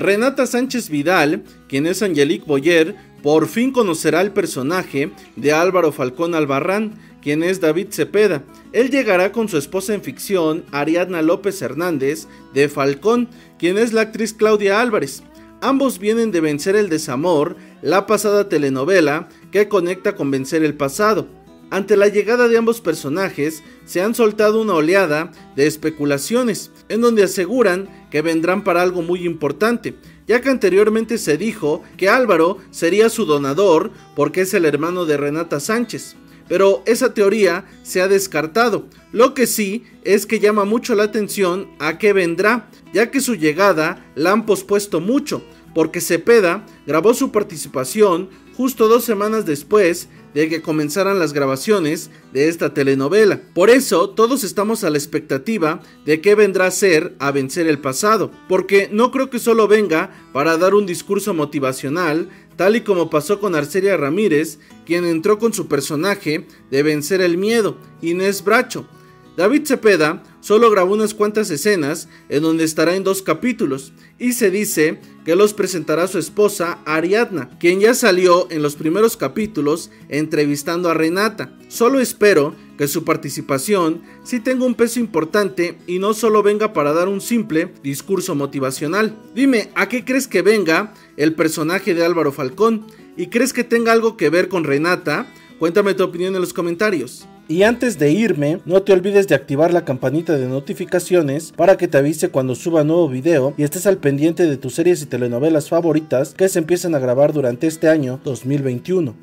Renata Sánchez Vidal, quien es Angelique Boyer, por fin conocerá el personaje de Álvaro Falcón Albarrán, quien es David Cepeda. Él llegará con su esposa en ficción, Ariadna López Hernández, de Falcón, quien es la actriz Claudia Álvarez. Ambos vienen de Vencer el Desamor, la pasada telenovela que conecta con Vencer el Pasado. Ante la llegada de ambos personajes, se han soltado una oleada de especulaciones, en donde aseguran que vendrán para algo muy importante, ya que anteriormente se dijo que Álvaro sería su donador porque es el hermano de Renata Sánchez pero esa teoría se ha descartado. Lo que sí es que llama mucho la atención a qué vendrá, ya que su llegada la han pospuesto mucho, porque Cepeda grabó su participación justo dos semanas después de que comenzaran las grabaciones de esta telenovela. Por eso todos estamos a la expectativa de qué vendrá a ser a vencer el pasado, porque no creo que solo venga para dar un discurso motivacional, tal y como pasó con Arcelia Ramírez, quien entró con su personaje de vencer el miedo, Inés Bracho. David Cepeda solo grabó unas cuantas escenas en donde estará en dos capítulos y se dice que los presentará su esposa Ariadna, quien ya salió en los primeros capítulos entrevistando a Renata. Solo espero que su participación sí tenga un peso importante y no solo venga para dar un simple discurso motivacional. Dime, ¿a qué crees que venga el personaje de Álvaro Falcón? ¿Y crees que tenga algo que ver con Renata? Cuéntame tu opinión en los comentarios. Y antes de irme, no te olvides de activar la campanita de notificaciones para que te avise cuando suba nuevo video y estés al pendiente de tus series y telenovelas favoritas que se empiezan a grabar durante este año 2021.